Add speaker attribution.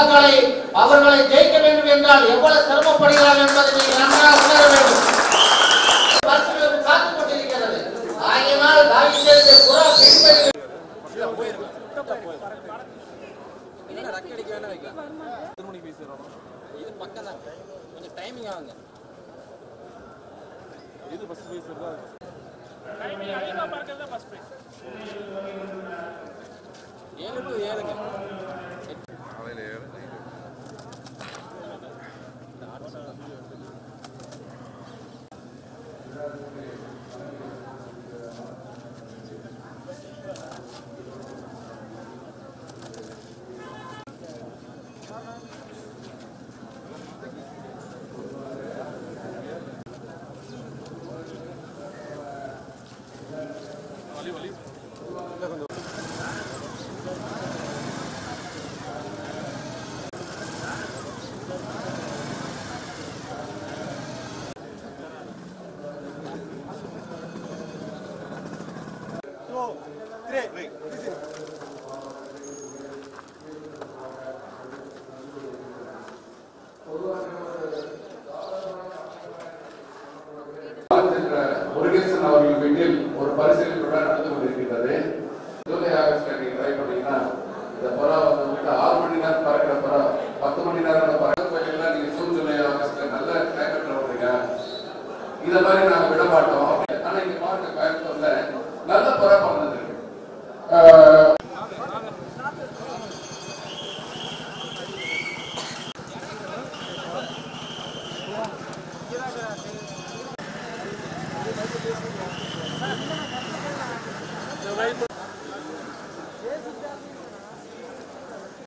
Speaker 1: அவர்களை அவர்களை ஜெயிக்க வேண்டும் என்றால் எவ்வளவு சிரமப்படுகிறார் என்பதை நீங்கள் நன்றாக உணர வேண்டும். கொண்டிருக்கிறது ஆகினால் தாவிதேவிய புறா பின்பற்றி
Speaker 2: தான்
Speaker 3: ஃபர்ஸ்ட்
Speaker 2: ஏழு டு ஏழுங்க. Valeu, valeu.
Speaker 4: என்ற முருகேசன் அவர்கள் வீட்டில் ஒரு பரிசீலனை நடந்து கொண்டிருக்கின்றது. ஜூலை ஆகஸ்ட்ல நீங்க ட்ரை பண்ணீங்கன்னா இந்த புறா வந்து ஆறு மணி நேரம் பறக்கிற புறா பத்து மணி நேரம் பறக்கிற நீங்க ஜூன் ஜூலை ஆகஸ்ட்ல நல்ல கிளைமேட்ல விடுறீங்க மாதிரி நாங்க விட மாட்டோம் நல்ல படம் பண்ணது